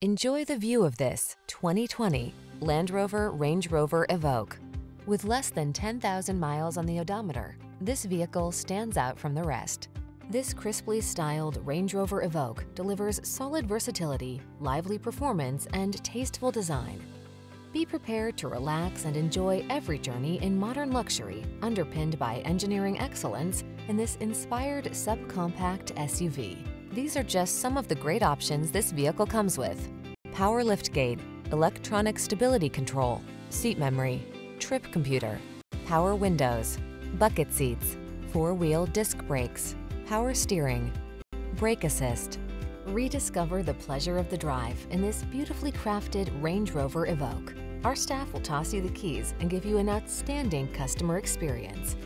Enjoy the view of this 2020 Land Rover Range Rover Evoque. With less than 10,000 miles on the odometer, this vehicle stands out from the rest. This crisply styled Range Rover Evoque delivers solid versatility, lively performance, and tasteful design. Be prepared to relax and enjoy every journey in modern luxury, underpinned by engineering excellence in this inspired subcompact SUV. These are just some of the great options this vehicle comes with. Power liftgate, electronic stability control, seat memory, trip computer, power windows, bucket seats, four-wheel disc brakes, power steering, brake assist. Rediscover the pleasure of the drive in this beautifully crafted Range Rover Evoque. Our staff will toss you the keys and give you an outstanding customer experience.